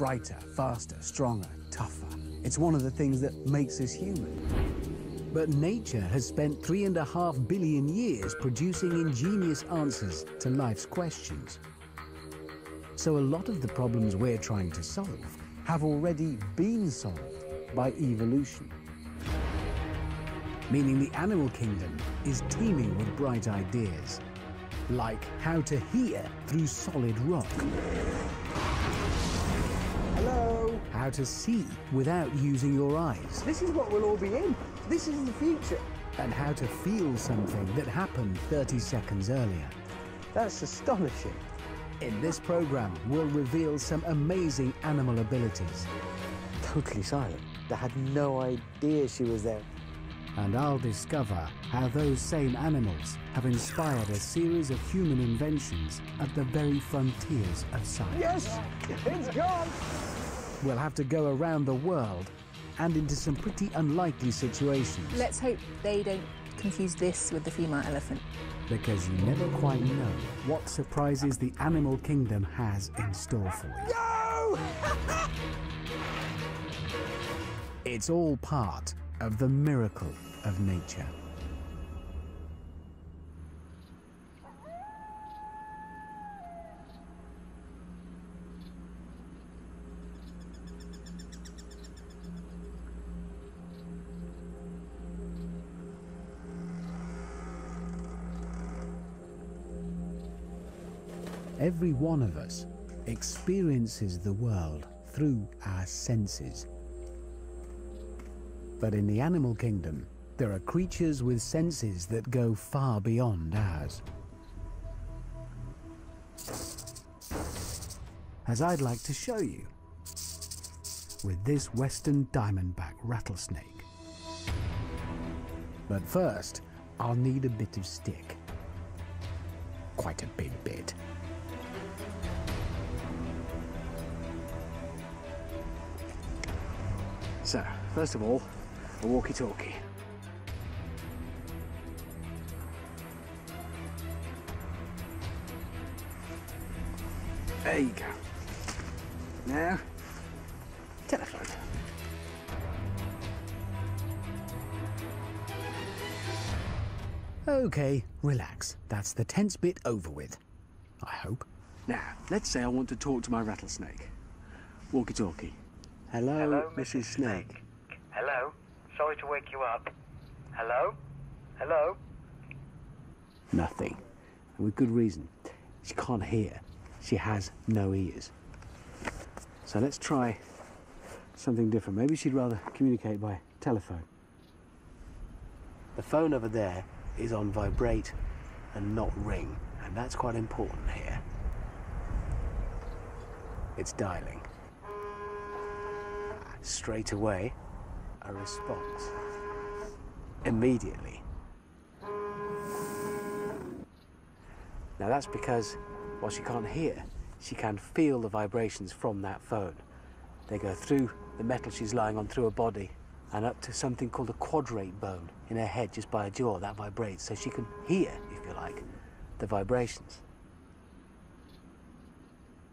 Brighter, faster, stronger, tougher. It's one of the things that makes us human. But nature has spent three and a half billion years producing ingenious answers to life's questions. So a lot of the problems we're trying to solve have already been solved by evolution. Meaning the animal kingdom is teeming with bright ideas, like how to hear through solid rock. How to see without using your eyes. This is what we'll all be in. This is the future. And how to feel something that happened 30 seconds earlier. That's astonishing. In this program, we'll reveal some amazing animal abilities. Totally silent. I had no idea she was there. And I'll discover how those same animals have inspired a series of human inventions at the very frontiers of science. Yes! It's gone! We'll have to go around the world and into some pretty unlikely situations. Let's hope they don't confuse this with the female elephant. Because you never quite know what surprises the animal kingdom has in store for you. No! It's all part of the miracle of nature. Every one of us experiences the world through our senses. But in the animal kingdom, there are creatures with senses that go far beyond ours. As I'd like to show you with this western diamondback rattlesnake. But first, I'll need a bit of stick. Quite a big bit. So, first of all, a walkie-talkie. There you go. Now, telephone. Okay, relax. That's the tense bit over with. I hope. Now, let's say I want to talk to my rattlesnake. Walkie-talkie. Hello, Hello, Mrs. Snake. Hello? Sorry to wake you up. Hello? Hello? Nothing. And with good reason. She can't hear. She has no ears. So let's try something different. Maybe she'd rather communicate by telephone. The phone over there is on vibrate and not ring, and that's quite important here. It's dialing. Straight away, a response. Immediately. Now that's because while she can't hear, she can feel the vibrations from that phone. They go through the metal she's lying on, through her body, and up to something called a quadrate bone in her head, just by her jaw. That vibrates, so she can hear, if you like, the vibrations.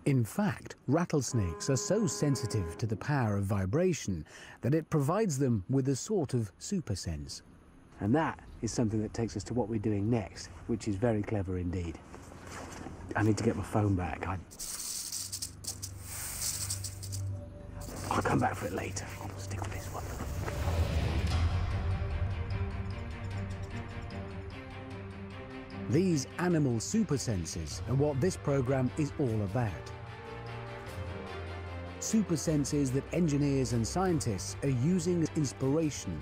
In fact, rattlesnakes are so sensitive to the power of vibration that it provides them with a sort of super sense. And that is something that takes us to what we're doing next, which is very clever indeed. I need to get my phone back. I... I'll come back for it later. I'll stick with this one. These animal super senses are what this program is all about. Super senses that engineers and scientists are using as inspiration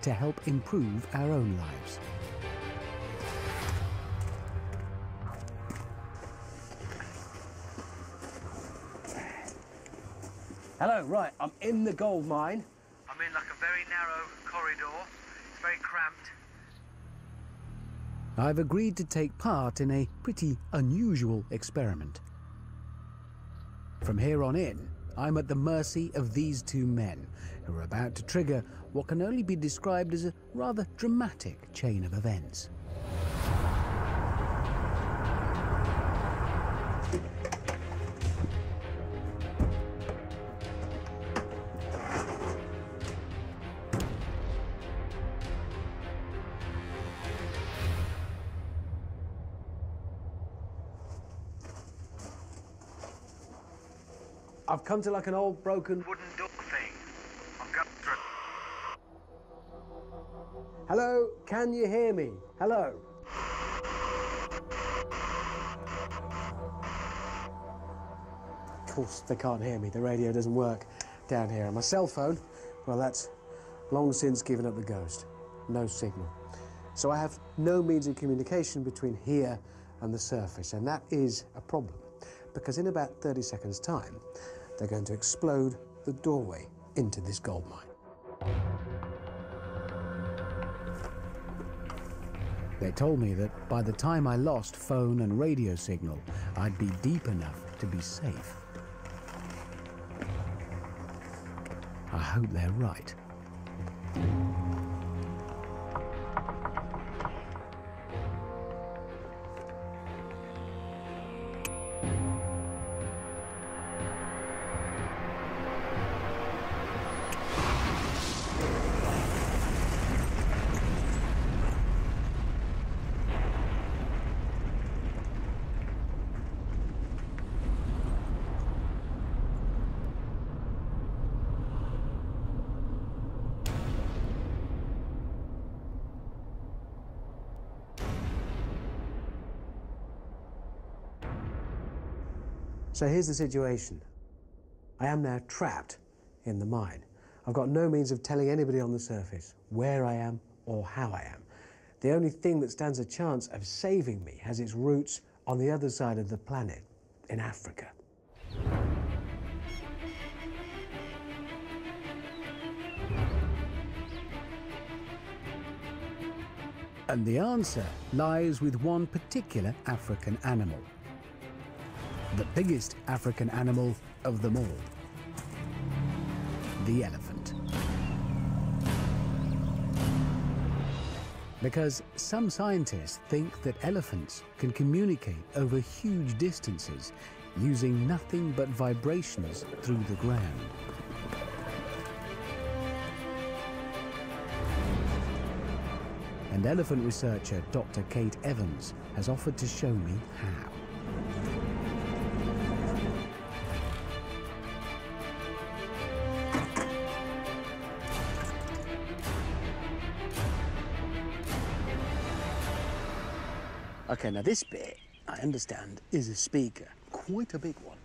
to help improve our own lives. Hello, right, I'm in the gold mine. I'm in like a very narrow corridor. It's very cramped. I've agreed to take part in a pretty unusual experiment. From here on in, I'm at the mercy of these two men who are about to trigger what can only be described as a rather dramatic chain of events. Come to like an old broken. Wooden duck thing. I'm going through. Hello, can you hear me? Hello. Of course, they can't hear me. The radio doesn't work down here. And my cell phone, well, that's long since given up the ghost. No signal. So I have no means of communication between here and the surface, and that is a problem because in about 30 seconds' time, they're going to explode the doorway into this gold mine. They told me that by the time I lost phone and radio signal, I'd be deep enough to be safe. I hope they're right. So here's the situation. I am now trapped in the mine. I've got no means of telling anybody on the surface where I am or how I am. The only thing that stands a chance of saving me has its roots on the other side of the planet, in Africa. And the answer lies with one particular African animal. The biggest African animal of them all. The elephant. Because some scientists think that elephants can communicate over huge distances using nothing but vibrations through the ground. And elephant researcher Dr. Kate Evans has offered to show me how. Okay, now this bit, I understand, is a speaker, quite a big one.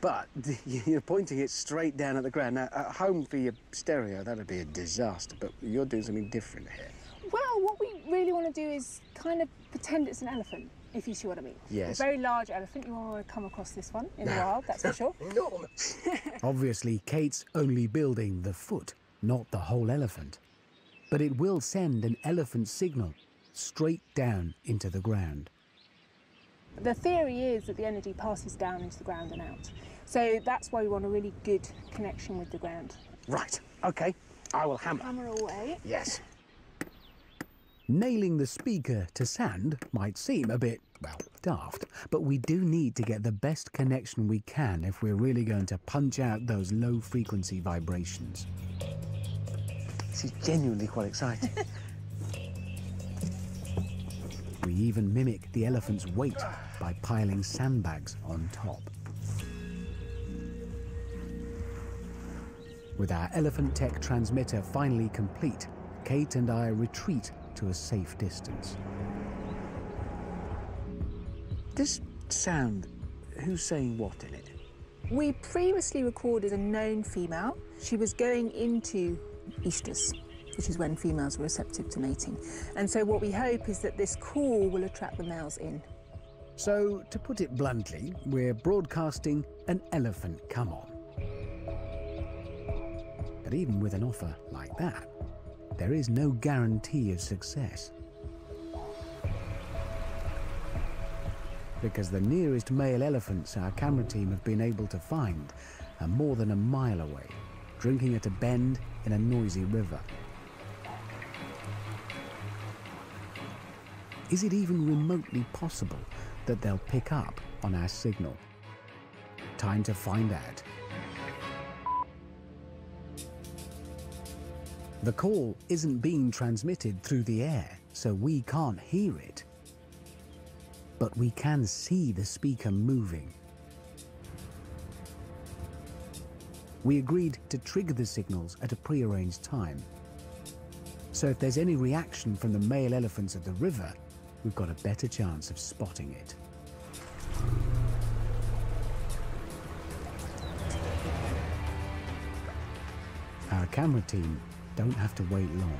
But you're pointing it straight down at the ground. Now, at home for your stereo, that'd be a disaster, but you're doing something different here. Well, what we really want to do is kind of pretend it's an elephant, if you see what I mean. Yes. A very large elephant. You want to come across this one in the wild, that's for sure. Enormous. Obviously, Kate's only building the foot, not the whole elephant. But it will send an elephant signal straight down into the ground. The theory is that the energy passes down into the ground and out. So that's why we want a really good connection with the ground. right, okay. I will hammer. Hammer away. Yes. Nailing the speaker to sand might seem a bit, well, daft, but we do need to get the best connection we can if we're really going to punch out those low frequency vibrations. This is genuinely quite exciting. We even mimic the elephant's weight by piling sandbags on top. With our Elephant Tech transmitter finally complete, Kate and I retreat to a safe distance. this sound, who's saying what in it? We previously recorded a known female. She was going into estrus, which is when females are receptive to mating. And so what we hope is that this call will attract the males in. So, to put it bluntly, we're broadcasting an elephant come on. But even with an offer like that, there is no guarantee of success. Because the nearest male elephants our camera team have been able to find are more than a mile away, drinking at a bend in a noisy river. Is it even remotely possible that they'll pick up on our signal? Time to find out. The call isn't being transmitted through the air, so we can't hear it. But we can see the speaker moving. We agreed to trigger the signals at a prearranged time. So if there's any reaction from the male elephants at the river, we've got a better chance of spotting it. Our camera team don't have to wait long.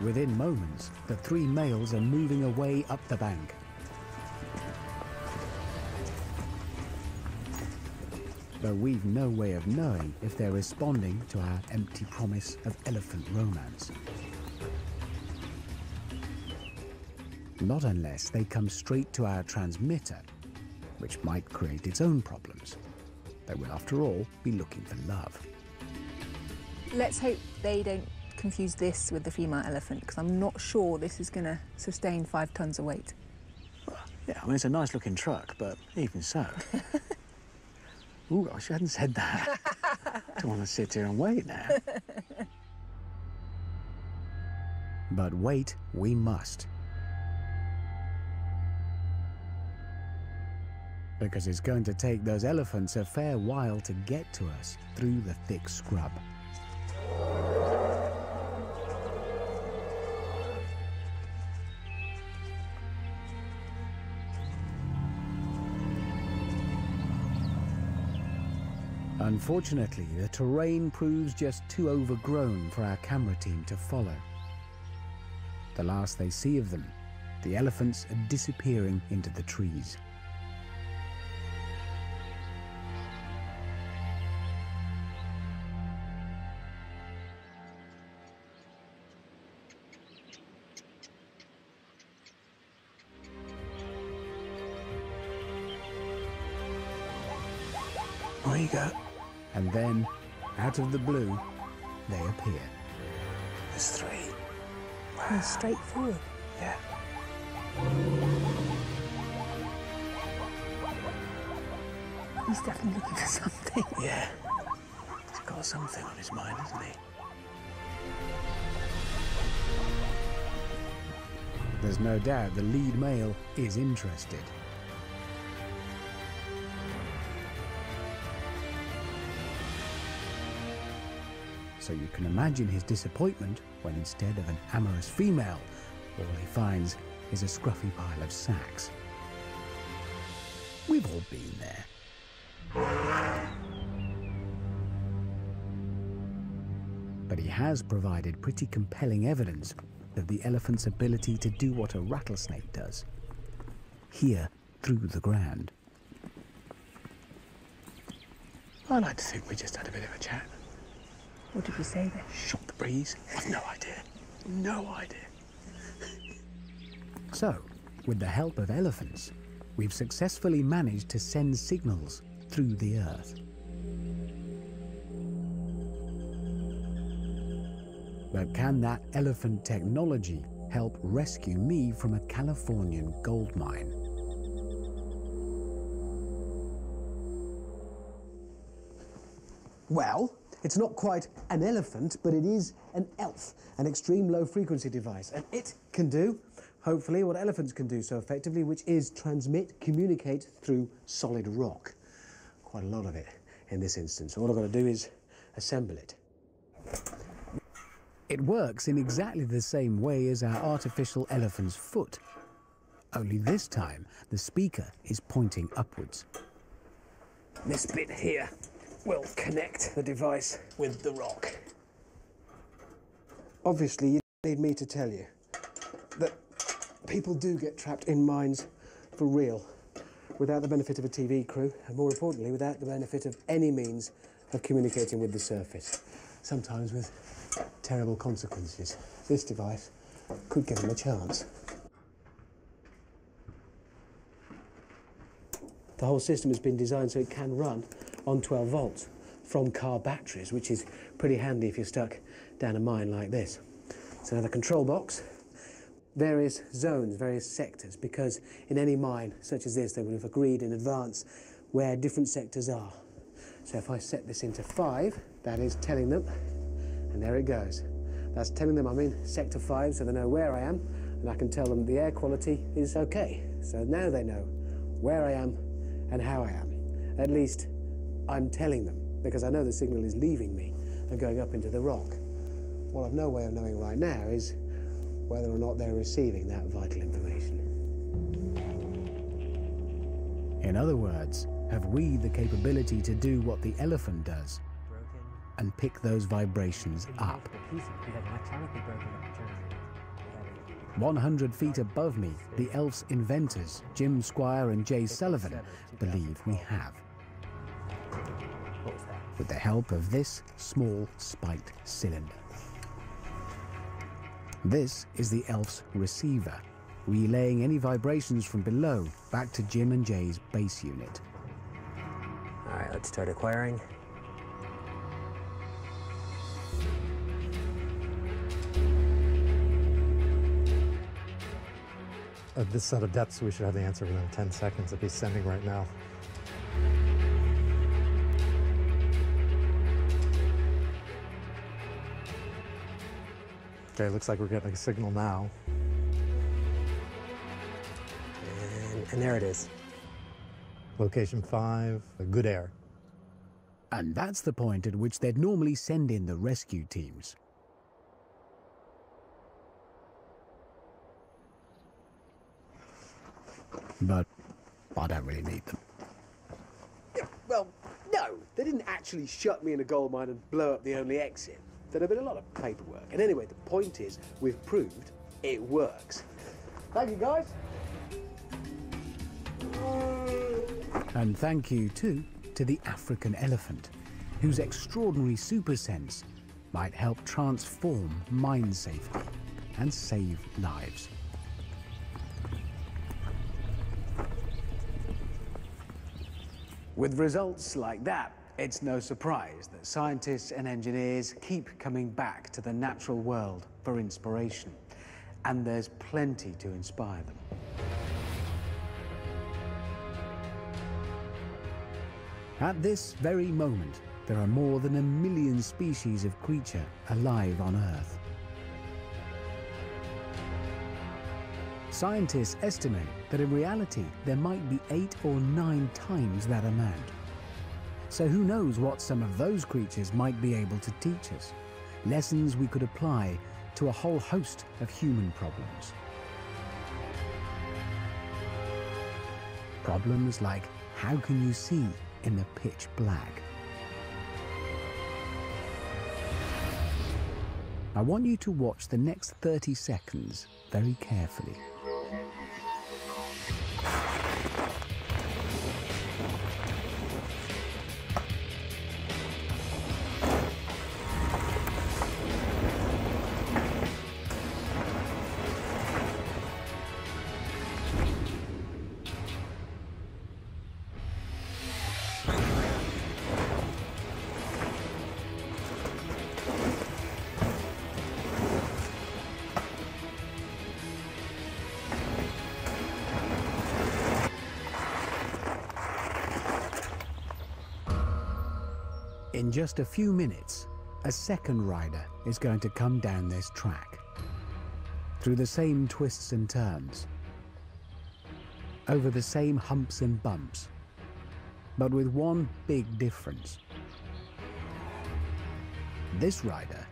Within moments, the three males are moving away up the bank. Though we've no way of knowing if they're responding to our empty promise of elephant romance. Not unless they come straight to our transmitter, which might create its own problems. They will, after all, be looking for love. Let's hope they don't confuse this with the female elephant because I'm not sure this is going to sustain five tons of weight. Yeah, I mean, it's a nice looking truck, but even so. Ooh, I hadn't said that. Don't want to sit here and wait now. But wait, we must. Because it's going to take those elephants a fair while to get to us through the thick scrub. Unfortunately, the terrain proves just too overgrown for our camera team to follow. The last they see of them, the elephants are disappearing into the trees. Out of the blue, they appear. There's three. Oh, straightforward. Yeah. He's definitely looking for something. Yeah. He's got something on his mind, hasn't he? There's no doubt the lead male is interested. So you can imagine his disappointment when instead of an amorous female, all he finds is a scruffy pile of sacks. We've all been there. But he has provided pretty compelling evidence of the elephant's ability to do what a rattlesnake does. Here, through the ground. I like to think we just had a bit of a chat. What did we say then? Shot the breeze. I've no idea. No idea. So, with the help of elephants, we've successfully managed to send signals through the earth. But can that elephant technology help rescue me from a Californian gold mine? Well, it's not quite an elephant, but it is an ELF, an extreme low frequency device. And it can do, hopefully, what elephants can do so effectively, which is transmit, communicate through solid rock. Quite a lot of it in this instance. All I've got to do is assemble it. It works in exactly the same way as our artificial elephant's foot. Only this time, the speaker is pointing upwards. This bit here will connect the device with the rock. Obviously, you need me to tell you that people do get trapped in mines for real without the benefit of a TV crew, and more importantly, without the benefit of any means of communicating with the surface, sometimes with terrible consequences. This device could give them a chance. The whole system has been designed so it can run on 12 volts from car batteries, which is pretty handy if you're stuck down a mine like this. So now the control box, various zones, various sectors, because in any mine such as this, they would have agreed in advance where different sectors are. So if I set this into five, that is telling them, and there it goes. That's telling them I'm in sector five, so they know where I am, and I can tell them the air quality is okay. So now they know where I am and how I am. At least I'm telling them because I know the signal is leaving me and going up into the rock. What I've no way of knowing right now is whether or not they're receiving that vital information. In other words, have we the capability to do what the elephant does and pick those vibrations up? 100 feet above me, the Elf's inventors, Jim Squire and Jay Sullivan, believe we have. With the help of this small spiked cylinder. This is the Elf's receiver, relaying any vibrations from below back to Jim and Jay's base unit. All right, let's start acquiring. At this set of depths, we should have the answer within 10 seconds of be sending right now. Okay, looks like we're getting a signal now. And, and there it is. Location five, good air. And that's the point at which they'd normally send in the rescue teams. But I don't really need them. Yeah, well, no, they didn't actually shut me in a gold mine and blow up the only exit. There'd have been a lot of paperwork. And anyway, the point is, we've proved it works. Thank you, guys. And thank you, too, to the African elephant, whose extraordinary super sense might help transform mine safety and save lives. With results like that, it's no surprise that scientists and engineers keep coming back to the natural world for inspiration. And there's plenty to inspire them. At this very moment, there are more than a million species of creature alive on Earth. Scientists estimate that in reality there might be eight or nine times that amount. So who knows what some of those creatures might be able to teach us? Lessons we could apply to a whole host of human problems. Problems like how can you see in the pitch black? I want you to watch the next 30 seconds very carefully. In just a few minutes, a second rider is going to come down this track. Through the same twists and turns. Over the same humps and bumps. But with one big difference. This rider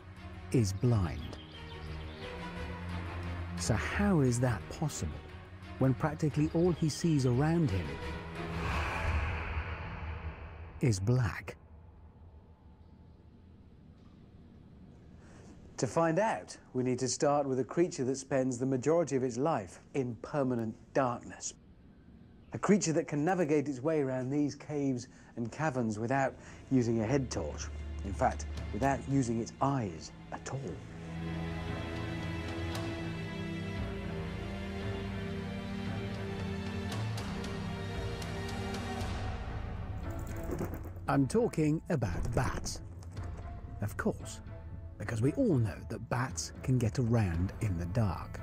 is blind. So how is that possible when practically all he sees around him is black? To find out, we need to start with a creature that spends the majority of its life in permanent darkness. A creature that can navigate its way around these caves and caverns without using a head torch. In fact, without using its eyes at all. I'm talking about bats. Of course, because we all know that bats can get around in the dark.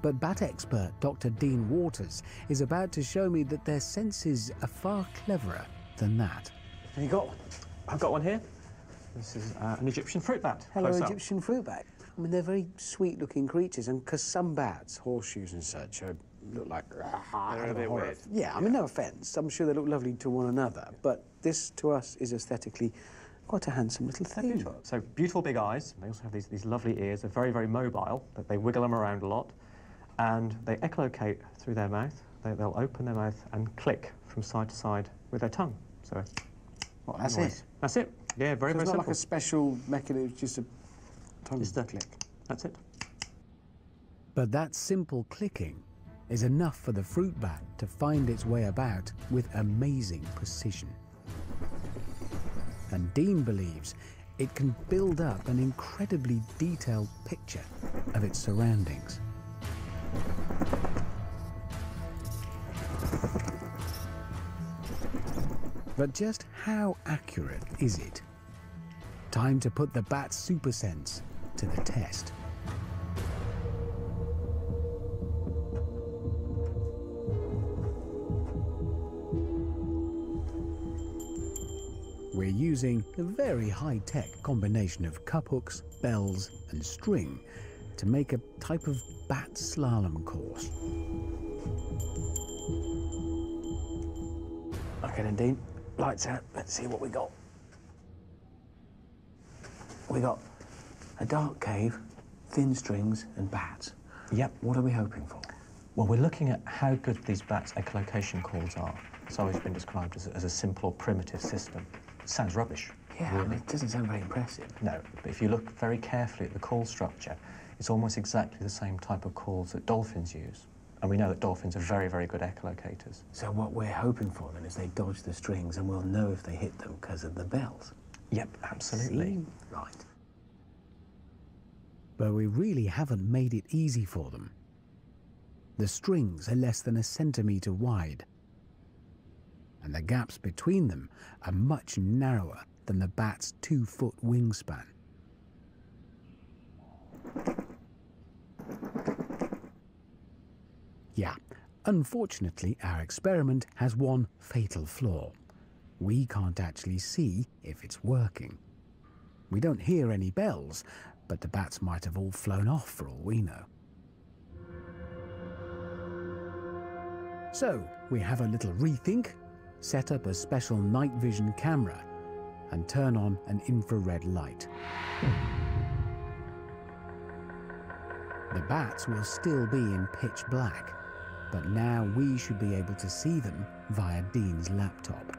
But bat expert Dr. Dean Waters is about to show me that their senses are far cleverer than that. Have you got one? I've got one here. This is uh, an Egyptian fruit bat. Hello, Close up. Egyptian fruit bat. I mean, they're very sweet-looking creatures, and because some bats, horseshoes and such, are, look like They're a bit horror- weird. Yeah, I mean, no offence. I'm sure they look lovely to one another, but this to us is aesthetically quite a handsome little thing. Beautiful. So beautiful big eyes. They also have these, these lovely ears. They're very, very mobile. They, they wiggle them around a lot. And they echolocate through their mouth. They, they'll open their mouth and click from side to side with their tongue. So Well, that's noise. it. That's it. Yeah, very, So very it's not simple. like a special mechanism, just a tongue Just a click. That's it. But that simple clicking is enough for the fruit bat to find its way about with amazing precision. And Dean believes it can build up an incredibly detailed picture of its surroundings. But just how accurate is it? Time to put the bat's super sense to the test. Using a very high-tech combination of cup hooks, bells and string to make a type of bat slalom course. Okay then, Dean. Lights out. Let's see what we got. We got a dark cave, thin strings, and bats. Yep. What are we hoping for? Well, we're looking at how good these bats' echolocation calls are. It's always been described as, as a simple or primitive system. Sounds rubbish. Yeah, I mean, it doesn't sound very impressive. No, but if you look very carefully at the call structure, it's almost exactly the same type of calls that dolphins use. And we know that dolphins are very, very good echolocators. So what we're hoping for then is they dodge the strings, and we'll know if they hit them because of the bells. Yep, absolutely. See? Right. but we really haven't made it easy for them. The strings are less than a centimetre wide, and the gaps between them are much narrower than the bat's two foot wingspan. Yeah, unfortunately, our experiment has one fatal flaw. We can't actually see if it's working. We don't hear any bells, but the bats might have all flown off for all we know. So, we have a little rethink, set up a special night vision camera, and turn on an infrared light. The bats will still be in pitch black, but now we should be able to see them via Dean's laptop.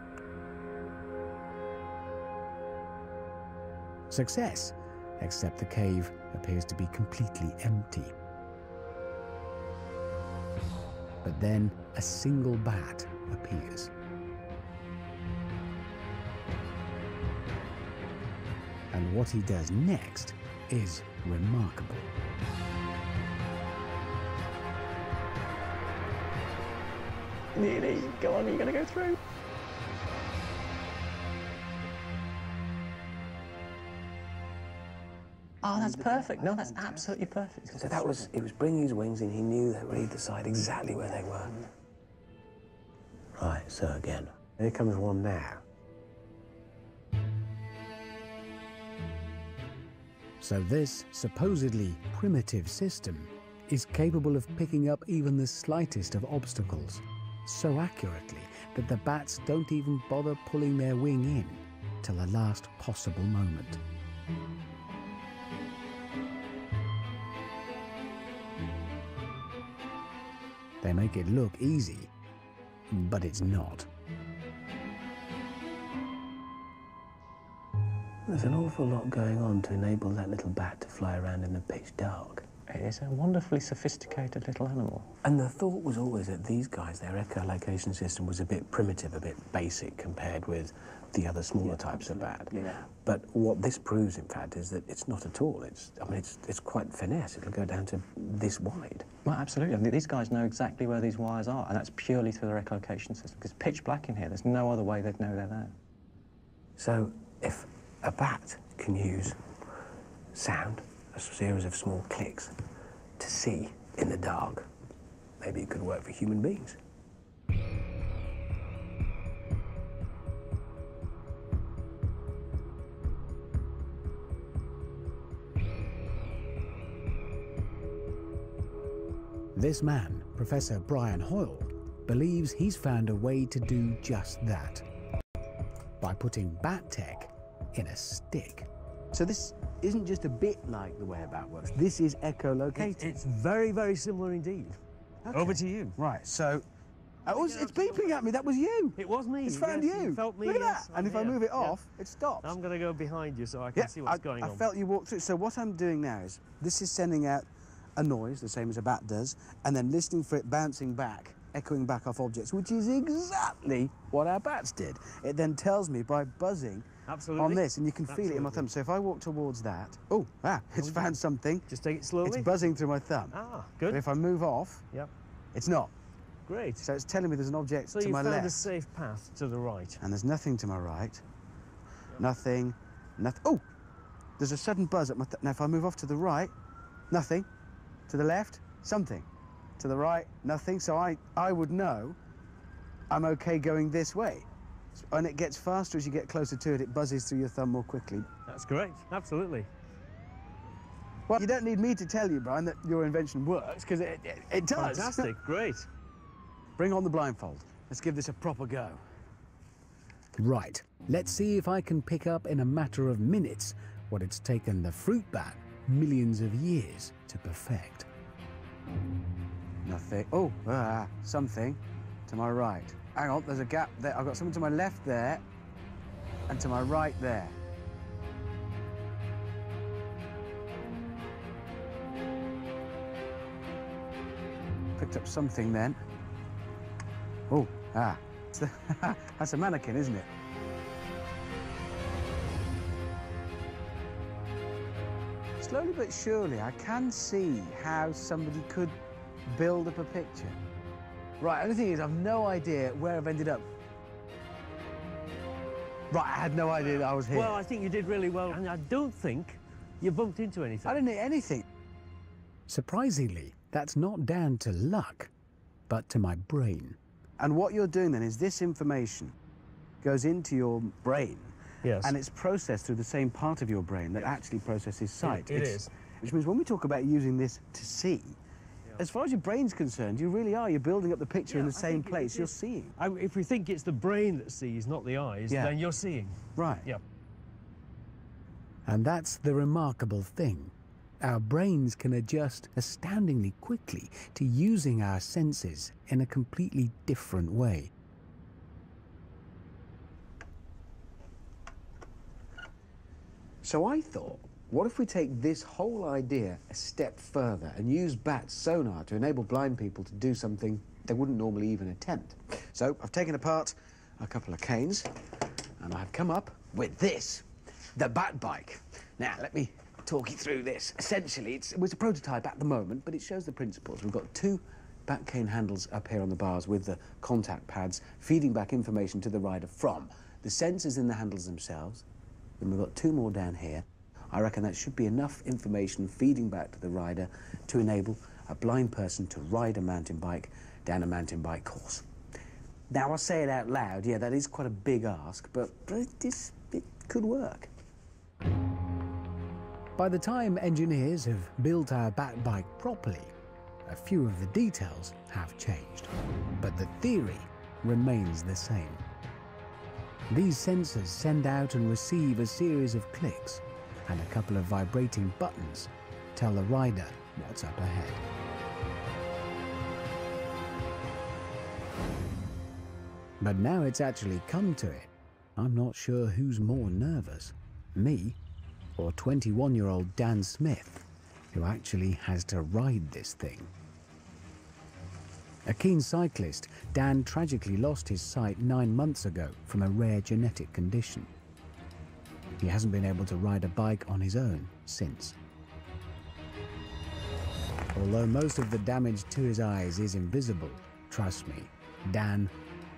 Success, except the cave appears to be completely empty. But then a single bat appears. And what he does next is remarkable. Nearly. Go on, are you're going to go through. Oh, that's perfect. No, that's absolutely perfect. So that was, it was bringing his wings in. He knew that we'd decide exactly where they were. Mm. Right, so again. Here comes one now. So this supposedly primitive system is capable of picking up even the slightest of obstacles so accurately that the bats don't even bother pulling their wing in till the last possible moment. They make it look easy, but it's not. There's an awful lot going on to enable that little bat to fly around in the pitch dark. It is a wonderfully sophisticated little animal. And the thought was always that these guys, their echolocation system was a bit primitive, a bit basic compared with the other smaller types of bat. Yeah. But what this proves, in fact, is that it's not at all. It's, I mean, it's, it's quite finesse. It'll go down to this wide. Well, absolutely. I mean, these guys know exactly where these wires are, and that's purely through their echolocation system. Because pitch black in here, there's no other way they'd know they're there. So if a bat can use sound, a series of small clicks, to see in the dark, maybe it could work for human beings. This man, Professor Brian Hoyle, believes he's found a way to do just that by putting bat tech in a stick. So this isn't just a bit like the way a bat works. This is echolocated. It's very, very similar indeed. Over to you. Right, so... Uh, oh, it's, it's beeping at me. That was you. It was me. It's found yes, you. felt me. Look at yes, that. And I'm if I move it Yeah. off, it stops. I'm going to go behind you so I can see what's I, going I on. I felt you walk through. So what I'm doing now is this is sending out a noise, the same as a bat does, and then listening for it bouncing back, echoing back off objects, which is exactly what our bats did. It then tells me by buzzing Absolutely. on this, and you can feel it in my thumb. So if I walk towards that, oh, ah, it's found something. Just take it slowly. It's buzzing through my thumb. Ah, But good. if I move off, Yep. it's not. Great. So it's telling me there's an object So to you my found left. a safe path to the right. and there's nothing to my right. Nothing. Nothing. Oh, there's a sudden buzz at my. Th- now, if I move off to the right, nothing. To the left, something. To the right, nothing. So I, I would know I'm okay going this way. And it gets faster as you get closer to it. It buzzes through your thumb more quickly. That's great. Absolutely. Well, you don't need me to tell you, Brian, that your invention works because it, it, it does. Fantastic. Great. Bring on the blindfold. Let's give this a proper go. Right, let's see if I can pick up in a matter of minutes what it's taken the fruit bat millions of years to perfect. Nothing. Oh, ah, something to my right. Hang on, there's a gap there. I've got something to my left there and to my right there. Picked up something then. Oh, ah. That's a mannequin, isn't it? Slowly but surely, I can see how somebody could build up a picture. Right, only thing is, I've no idea where I've ended up. Right, I had no idea that I was here. Well, I think you did really well, and I don't think you bumped into anything. I didn't hit anything. Surprisingly, that's not down to luck, but to my brain. And what you're doing then is this information goes into your brain Yes. and it's processed through the same part of your brain that actually processes sight. it It's- Which means when we talk about using this to see, as far as your brain's concerned, you really are. You're building up the picture in the I same place. You're seeing. I, if we think it's the brain that sees, not the eyes, Yeah. then you're seeing. Right. Yeah. And that's the remarkable thing. Our brains can adjust astoundingly quickly to using our senses in a completely different way. So I thought, what if we take this whole idea a step further and use bat sonar to enable blind people to do something they wouldn't normally even attempt? So I've taken apart a couple of canes and I've come up with this, the bat bike. Now, let me talk you through this. Essentially, it's, was a prototype at the moment, but it shows the principles. We've got two bat cane handles up here on the bars with the contact pads feeding back information to the rider from the sensors in the handles themselves, then we've got two more down here. I reckon that should be enough information feeding back to the rider to enable a blind person to ride a mountain bike down a mountain bike course. Now, I say it out loud, yeah, that is quite a big ask, but it, is, it could work. By the time engineers have built our bat bike properly, a few of the details have changed, but the theory remains the same. These sensors send out and receive a series of clicks, and a couple of vibrating buttons tell the rider what's up ahead. But now it's actually come to it, I'm not sure who's more nervous, me or 21 year old Dan Smith, who actually has to ride this thing. A keen cyclist, Dan tragically lost his sight nine months ago from a rare genetic condition. He hasn't been able to ride a bike on his own since. Although most of the damage to his eyes is invisible, trust me, Dan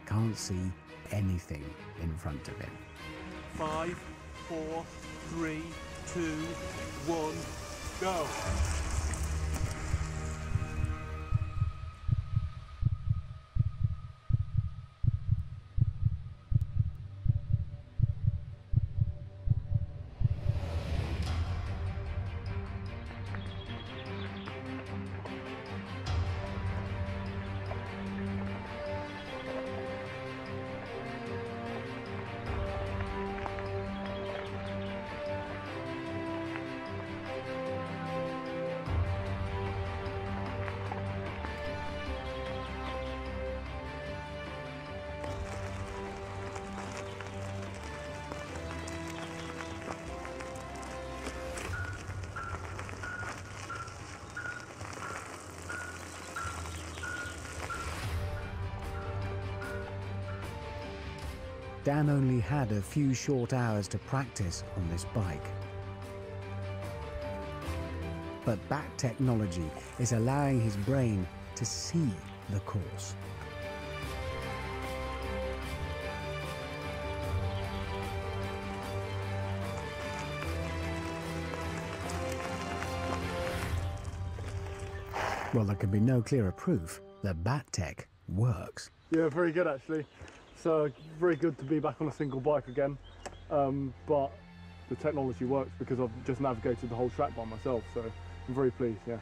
can't see anything in front of him. Five, four, three, two, one, go. Dan only had a few short hours to practice on this bike. But bat technology is allowing his brain to see the course. Well, there can be no clearer proof that bat tech works. Yeah, very good actually. So very good to be back on a single bike again. Um, but the technology works because I've just navigated the whole track by myself. So I'm very pleased. Yeah.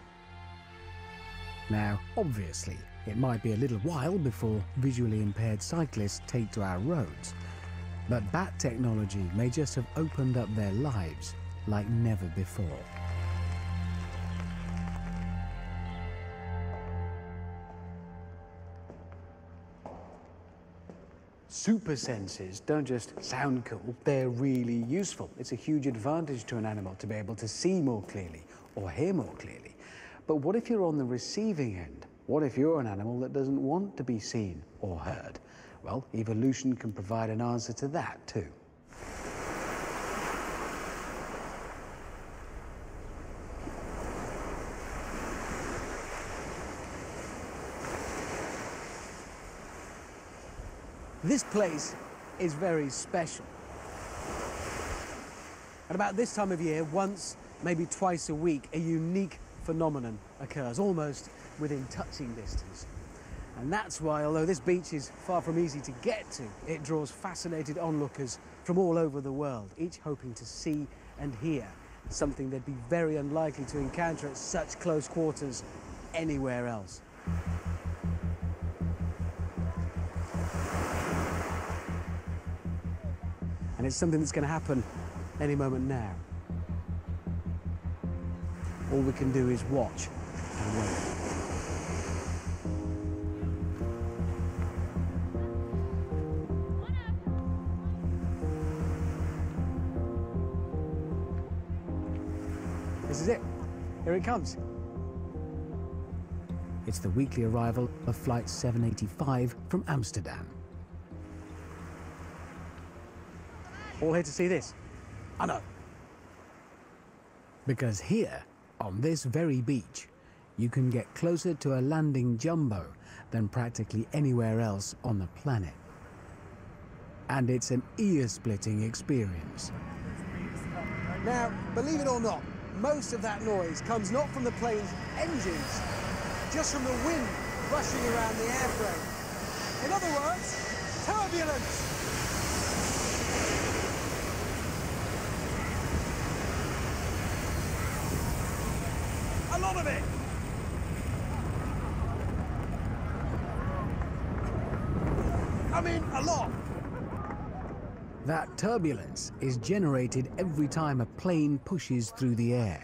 Now, obviously, it might be a little while before visually impaired cyclists take to our roads, but bat technology may just have opened up their lives like never before. Super senses don't just sound cool, they're really useful. It's a huge advantage to an animal to be able to see more clearly or hear more clearly. But what if you're on the receiving end? What if you're an animal that doesn't want to be seen or heard? Well, evolution can provide an answer to that too. This place is very special. At about this time of year, once, maybe twice a week, a unique phenomenon occurs, almost within touching distance. And that's why, although this beach is far from easy to get to, it draws fascinated onlookers from all over the world, each hoping to see and hear something they'd be very unlikely to encounter at such close quarters anywhere else. And it's something that's going to happen any moment now. All we can do is watch and wait. This is it. Here it comes. It's the weekly arrival of Flight 785 from Amsterdam. All here to see this. I know. Because here, on this very beach, you can get closer to a landing jumbo than practically anywhere else on the planet. And it's an ear-splitting experience. Now, believe it or not, most of that noise comes not from the plane's engines, just from the wind rushing around the airframe. In other words, turbulence. A lot of it. I mean, a lot. That turbulence is generated every time a plane pushes through the air.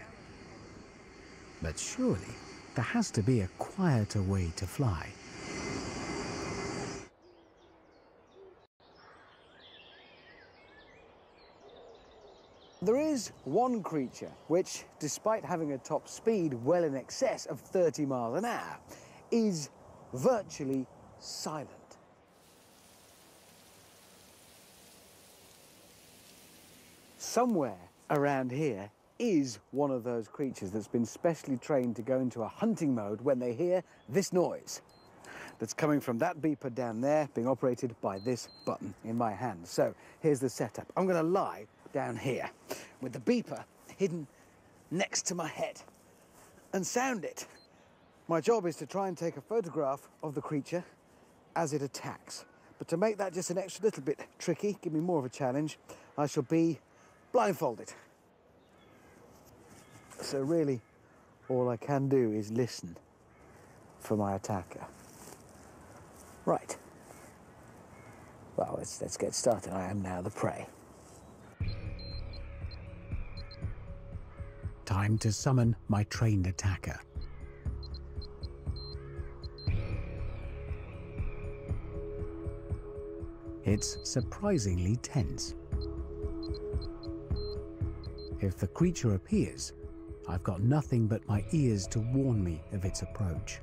But surely, there has to be a quieter way to fly. There is one creature which, despite having a top speed well in excess of 30 miles an hour, is virtually silent. Somewhere around here is one of those creatures that's been specially trained to go into a hunting mode when they hear this noise that's coming from that beeper down there being operated by this button in my hand. So here's the setup. I'm going to lie down here with the beeper hidden next to my head and sound it. My job is to try and take a photograph of the creature as it attacks. But to make that just an extra little bit tricky, give me more of a challenge, I shall be blindfolded. So really, all I can do is listen for my attacker. Right. Well, let's, let's get started. I am now the prey. Time to summon my trained attacker. It's surprisingly tense. If the creature appears, I've got nothing but my ears to warn me of its approach.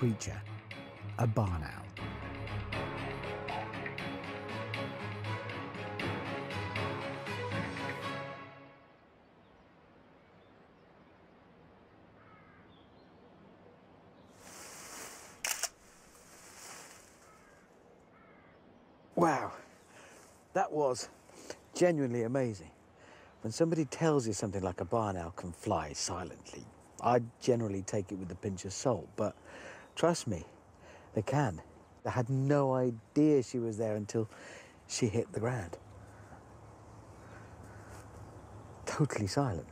Creature, a barn owl. Wow, that was genuinely amazing. When somebody tells you something like a barn owl can fly silently, I generally take it with a pinch of salt, but trust me, they can. I had no idea she was there until she hit the ground. Totally silent.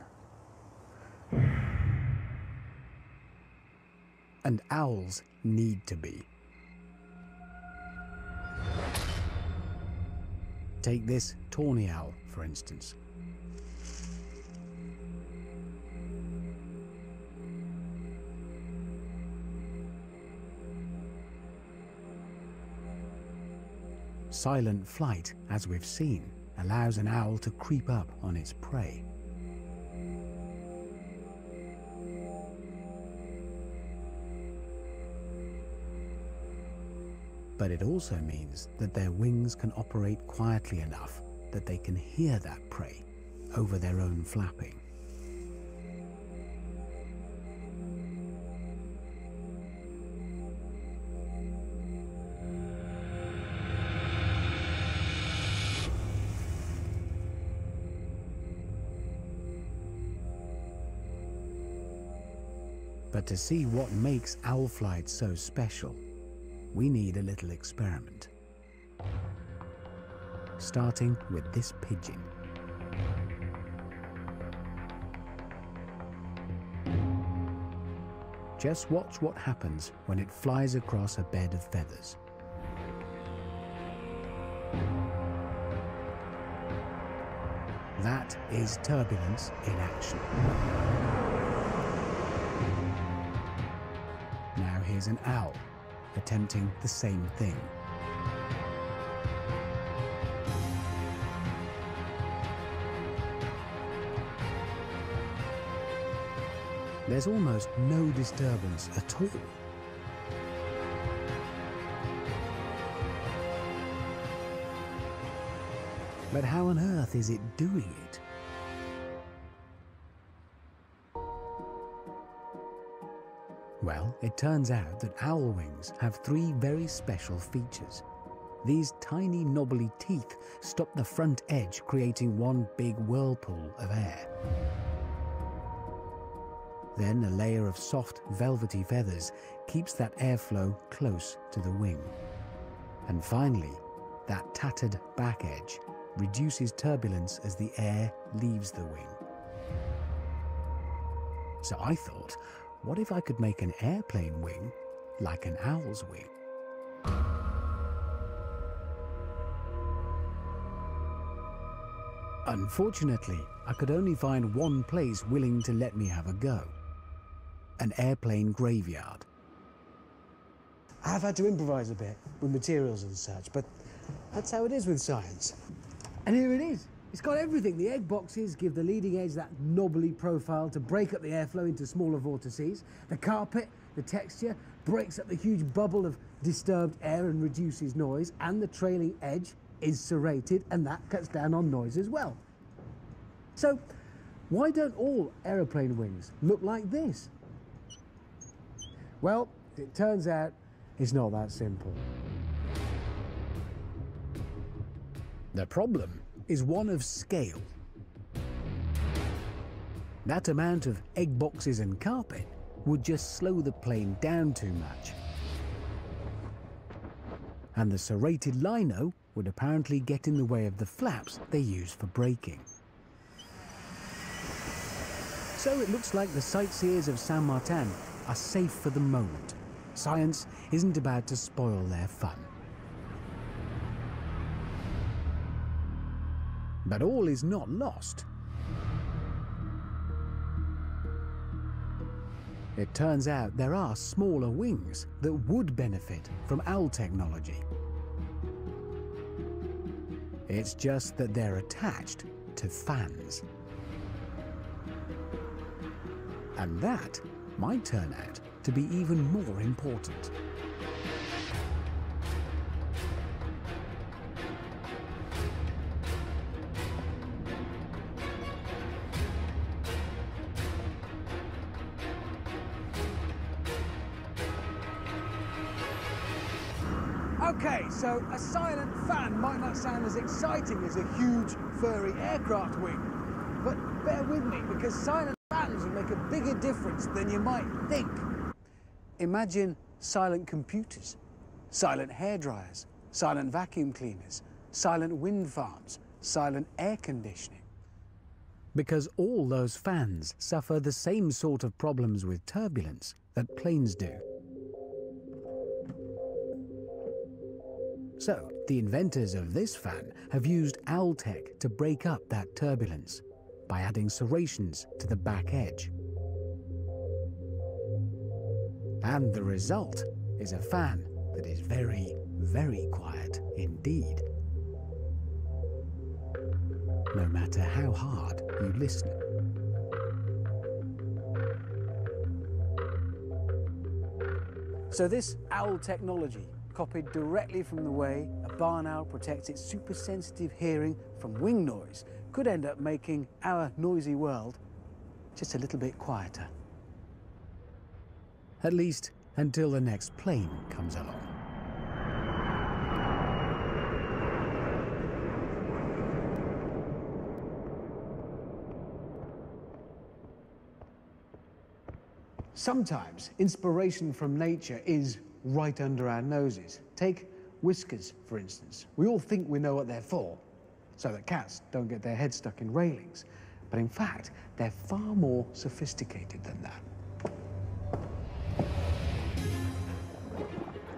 And owls need to be. Take this tawny owl, for instance. Silent flight, as we've seen, allows an owl to creep up on its prey. But it also means that their wings can operate quietly enough that they can hear that prey over their own flapping. To see what makes owl flight so special, we need a little experiment. Starting with this pigeon. Just watch what happens when it flies across a bed of feathers. That is turbulence in action. Here's an owl attempting the same thing. There's almost no disturbance at all. But how on earth is it doing it? It turns out that owl wings have three very special features. These tiny knobbly teeth stop the front edge, creating one big whirlpool of air. Then a layer of soft, velvety feathers keeps that airflow close to the wing. And finally, that tattered back edge reduces turbulence as the air leaves the wing. So I thought, what if I could make an airplane wing like an owl's wing? Unfortunately, I could only find one place willing to let me have a go an airplane graveyard. I've had to improvise a bit with materials and such, but that's how it is with science. And here it is. It's got everything. The egg boxes give the leading edge that knobbly profile to break up the airflow into smaller vortices. The carpet, the texture, breaks up the huge bubble of disturbed air and reduces noise. And the trailing edge is serrated, and that cuts down on noise as well. So, why don't all aeroplane wings look like this? Well, it turns out it's not that simple. The problem is one of scale. That amount of egg boxes and carpet would just slow the plane down too much. And the serrated lino would apparently get in the way of the flaps they use for braking. So it looks like the sightseers of Saint Martin are safe for the moment. Science isn't about to spoil their fun. But all is not lost. It turns out there are smaller wings that would benefit from owl technology. It's just that they're attached to fans. And that might turn out to be even more important. Exciting as a huge, furry aircraft wing. But bear with me, because silent fans will make a bigger difference than you might think. Imagine silent computers, silent hairdryers, silent vacuum cleaners, silent wind farms, silent air conditioning. Because all those fans suffer the same sort of problems with turbulence that planes do. So, the inventors of this fan have used Owltech to break up that turbulence by adding serrations to the back edge. And the result is a fan that is very, very quiet indeed. No matter how hard you listen. So this owl technology, copied directly from the way a barn owl protects its super sensitive hearing from wing noise, could end up making our noisy world just a little bit quieter. At least until the next plane comes along. Sometimes inspiration from nature is right under our noses. Take whiskers, for instance. We all think we know what they're for, so that cats don't get their heads stuck in railings. But in fact, they're far more sophisticated than that.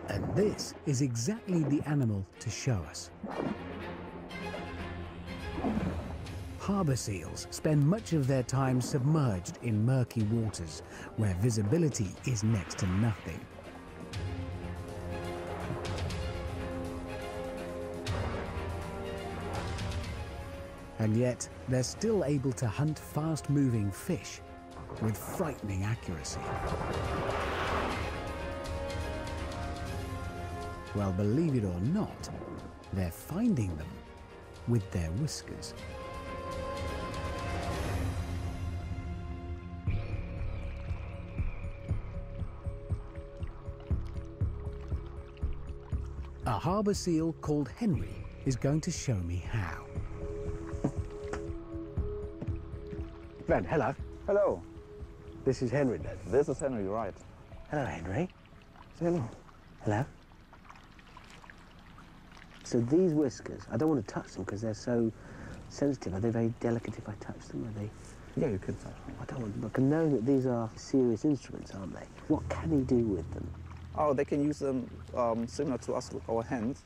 And this is exactly the animal to show us. Harbour seals spend much of their time submerged in murky waters, where visibility is next to nothing. And yet, they're still able to hunt fast-moving fish with frightening accuracy. Well, believe it or not, they're finding them with their whiskers. A harbour seal called Henry is going to show me how. Ben, hello. Hello. This is Henry then. This is Henry, right? Hello, Henry. Say hello. Hello. So these whiskers, I don't want to touch them because they're so sensitive. Are they very delicate if I touch them? Are they? Yeah, you can touch them. I don't want, to, but can know that these are serious instruments, aren't they? What can he do with them? Oh, they can use them um, similar to us with our hands.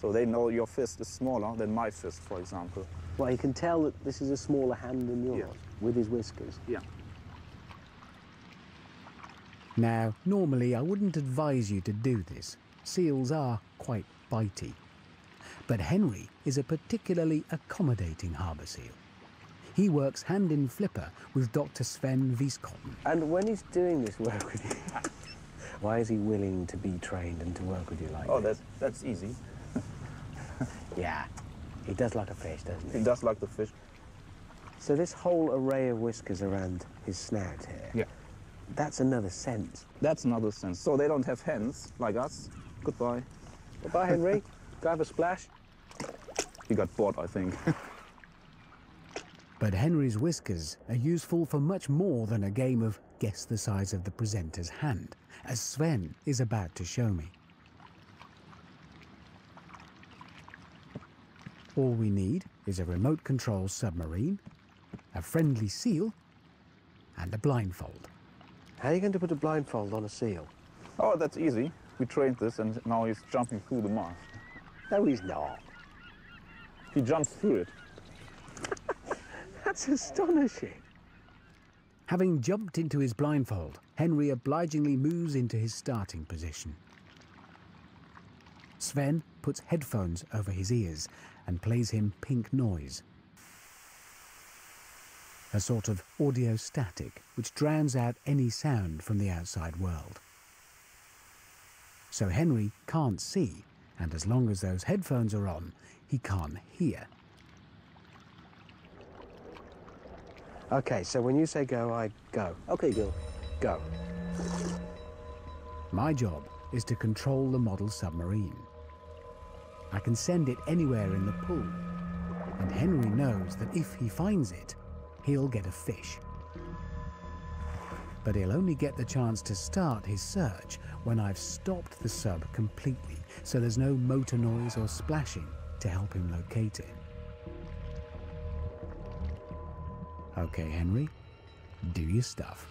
So they know your fist is smaller than my fist, for example. Well, he can tell that this is a smaller hand than yours with his whiskers. Yeah. Now, normally I wouldn't advise you to do this. Seals are quite bitey. But Henry is a particularly accommodating harbour seal. He works hand in flipper with Dr. Sven Wieskotten. And when he's doing this work with you, why is he willing to be trained and to work with you like Oh, this? that's, that's easy. Yeah, he does like a fish, doesn't he? He does like the fish. So this whole array of whiskers around his snout here, Yeah. that's another sense. That's another sense. So they don't have hands like us. Goodbye. Goodbye, Henry. Go have a splash. He got bored, I think. But Henry's whiskers are useful for much more than a game of guess the size of the presenter's hand, as Sven is about to show me. All we need is a remote control submarine, a friendly seal, and a blindfold. How are you going to put a blindfold on a seal? oh, that's easy. We trained this and now he's jumping through the mast. No, he's not. He jumps through it. That's astonishing. Having jumped into his blindfold, Henry obligingly moves into his starting position. Sven puts headphones over his ears and plays him pink noise. A sort of audio static which drowns out any sound from the outside world. So Henry can't see, and as long as those headphones are on, he can't hear. Okay, so when you say go, I go. Okay, Gil. Go. My job is to control the model submarine. I can send it anywhere in the pool, and Henry knows that if he finds it, he'll get a fish. But he'll only get the chance to start his search when I've stopped the sub completely, so there's no motor noise or splashing to help him locate it. Okay, Henry, do your stuff.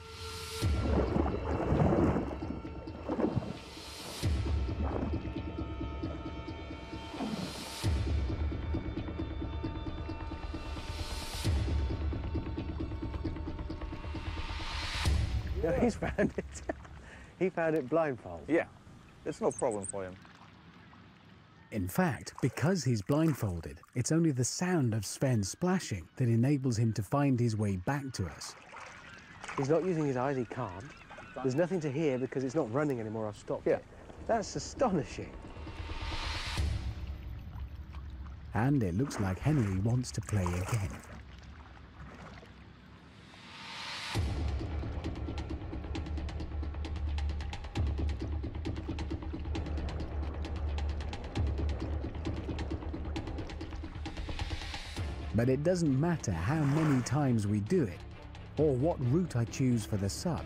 Found it. he found it blindfold. Yeah, it's no problem for him. In fact, because he's blindfolded, it's only the sound of Sven splashing that enables him to find his way back to us. He's not using his eyes, he can't. There's nothing to hear because it's not running anymore, I've stopped Yeah. it. That's astonishing. And it looks like Henry wants to play again. But it doesn't matter how many times we do it, or what route I choose for the sub.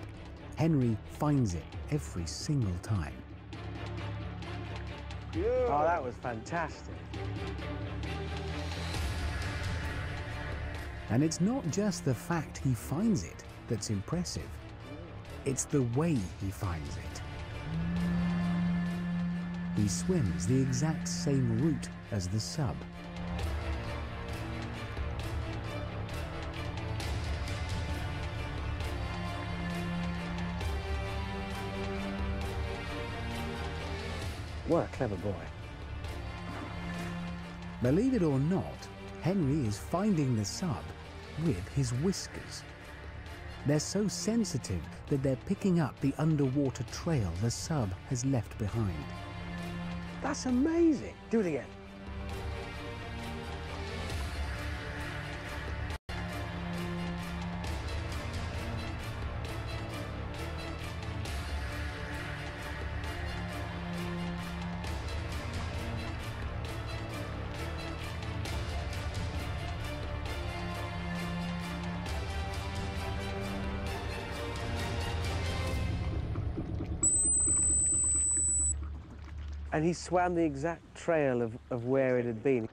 Henry finds it every single time. Oh, that was fantastic. And it's not just the fact he finds it that's impressive, it's the way he finds it. He swims the exact same route as the sub. What a clever boy. Believe it or not, Henry is finding the sub with his whiskers. They're so sensitive that they're picking up the underwater trail the sub has left behind. That's amazing. Do it again. And he swam the exact trail of, of where it had been.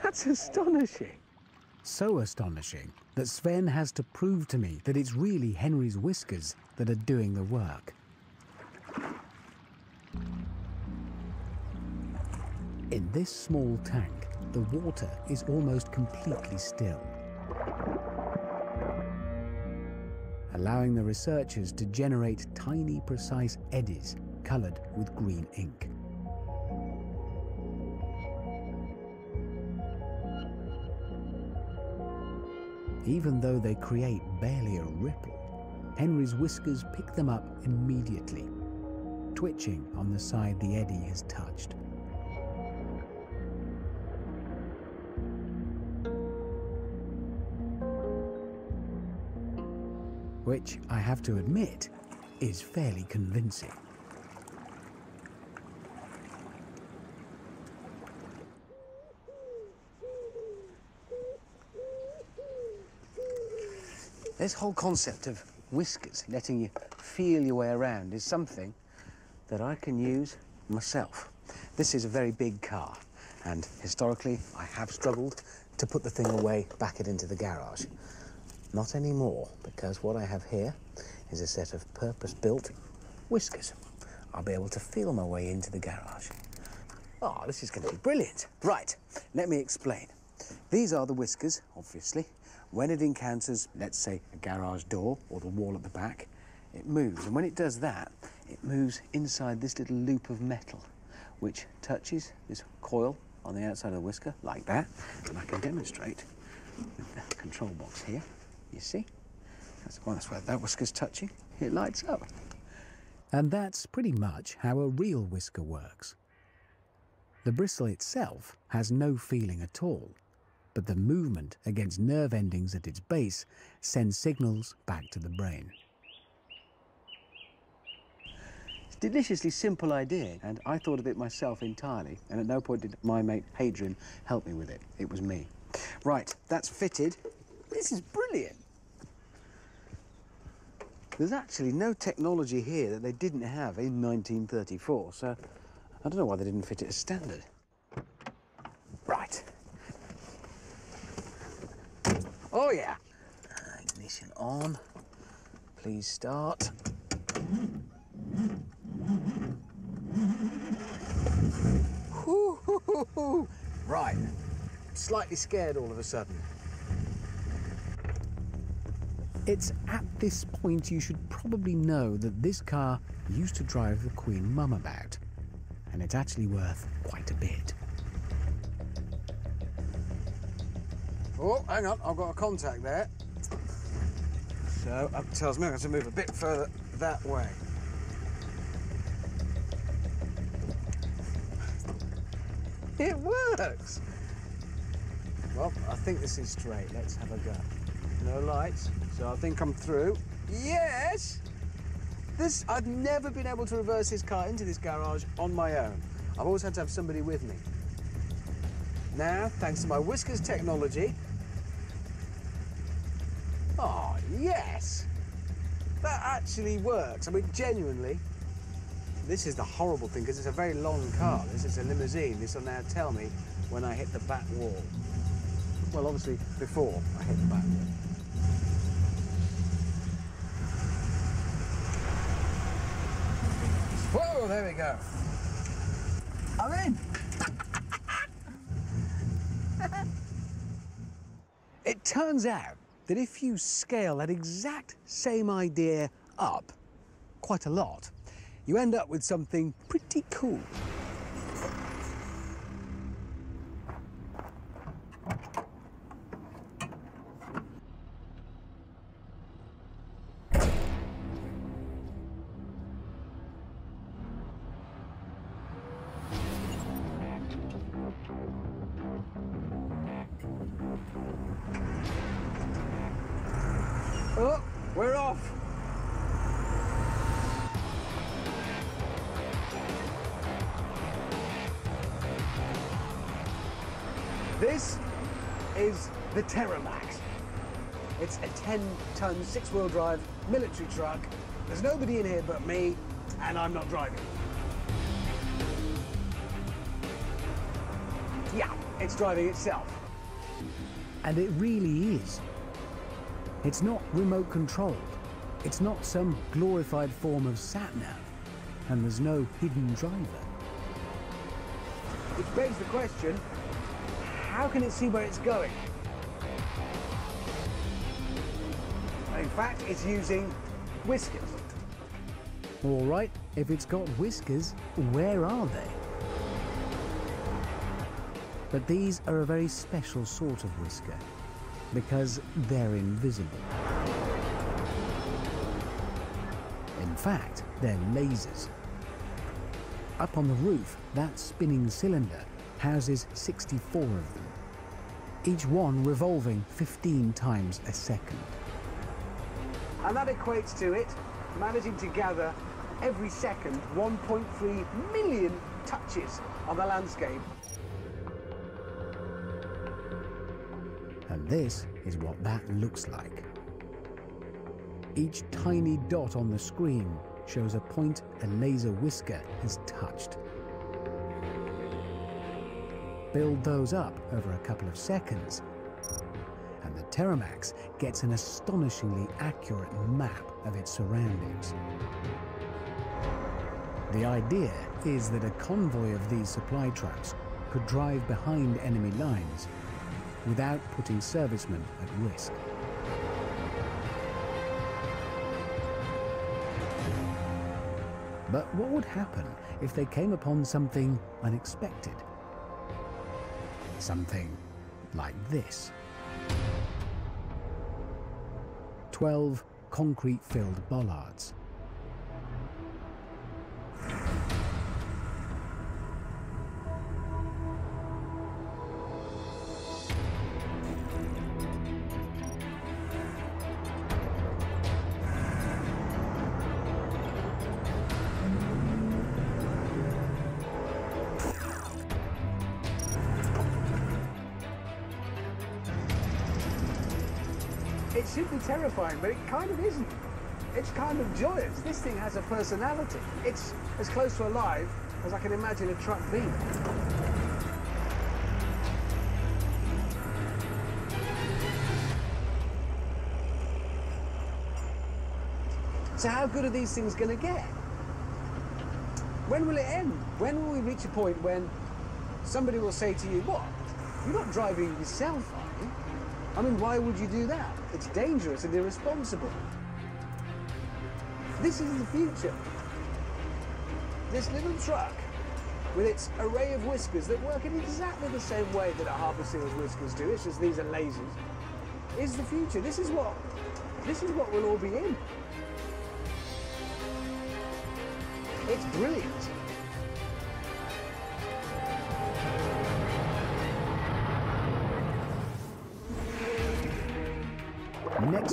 That's astonishing. So astonishing that Sven has to prove to me that it's really Henry's whiskers that are doing the work. In this small tank, the water is almost completely still, allowing the researchers to generate tiny, precise eddies coloured with green ink. Even though they create barely a ripple, Henry's whiskers pick them up immediately, twitching on the side the eddy has touched. Which, I have to admit, is fairly convincing. This whole concept of whiskers, letting you feel your way around, is something that I can use myself. This is a very big car, and historically, I have struggled to put the thing away back it into the garage. Not anymore, because what I have here is a set of purpose-built whiskers. I'll be able to feel my way into the garage. Oh, this is going to be brilliant. Right, let me explain. These are the whiskers, obviously. When it encounters, let's say, a garage door or the wall at the back, it moves. And when it does that, it moves inside this little loop of metal, which touches this coil on the outside of the whisker, like that. And I can demonstrate with the control box here. You see? That's, well, that's where that whisker's touching. It lights up. And that's pretty much how a real whisker works. The bristle itself has no feeling at all, but the movement against nerve endings at its base sends signals back to the brain. It's a deliciously simple idea, and I thought of it myself entirely, and at no point did my mate Hadrian help me with it. It was me. Right, that's fitted. This is brilliant. There's actually no technology here that they didn't have in 1934, so I don't know why they didn't fit it as standard. Right. Oh, yeah. Ignition on. Please start. Right. Slightly scared all of a sudden. It's at this point you should probably know that this car used to drive the Queen Mum about, and it's actually worth quite a bit. Oh, hang on, I've got a contact there. So that tells me I have to move a bit further that way. It works! Well, I think this is straight. Let's have a go. No lights, so I think I'm through. Yes! This, I've never been able to reverse this car into this garage on my own. I've always had to have somebody with me. Now, thanks to my Whiskers technology, Oh, yes! That actually works. I mean, genuinely, this is the horrible thing because it's a very long car. This is a limousine. This will now tell me when I hit the back wall. Well, obviously, before I hit the back wall. Whoa, there we go. I'm in. it turns out that if you scale that exact same idea up quite a lot, you end up with something pretty cool. The Terramax. It's a 10-ton, six-wheel drive military truck. There's nobody in here but me, and I'm not driving. Yeah, it's driving itself. And it really is. It's not remote controlled. It's not some glorified form of sat-nav. And there's no hidden driver. Which begs the question, how can it see where it's going? Fact, it's using whiskers. All right, if it's got whiskers, where are they? But these are a very special sort of whisker because they're invisible. In fact, they're lasers. Up on the roof, that spinning cylinder houses 64 of them, each one revolving 15 times a second. And that equates to it managing to gather every second 1.3 million touches on the landscape. And this is what that looks like. Each tiny dot on the screen shows a point a laser whisker has touched. Build those up over a couple of seconds, Terramax gets an astonishingly accurate map of its surroundings. The idea is that a convoy of these supply trucks could drive behind enemy lines without putting servicemen at risk. But what would happen if they came upon something unexpected? Something like this. 12 concrete-filled bollards. Kind of isn't. It's kind of joyous. This thing has a personality. It's as close to alive as I can imagine a truck being. So how good are these things going to get? When will it end? When will we reach a point when somebody will say to you, what? You're not driving yourself? I mean, why would you do that? It's dangerous and irresponsible. This is the future. This little truck, with its array of whiskers that work in exactly the same way that a harbour seal's whiskers do, it's just these are lasers, is the future. This is what, this is what we'll all be in. It's brilliant.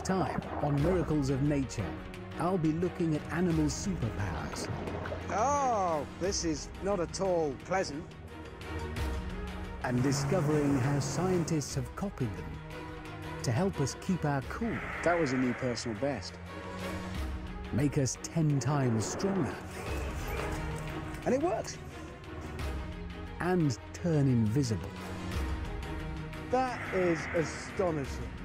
Time on Miracles of Nature, I'll be looking at animal superpowers. Oh, this is not at all pleasant. And discovering how scientists have copied them to help us keep our cool. That was a new personal best. Make us 10 times stronger. And it works. And turn invisible. That is astonishing.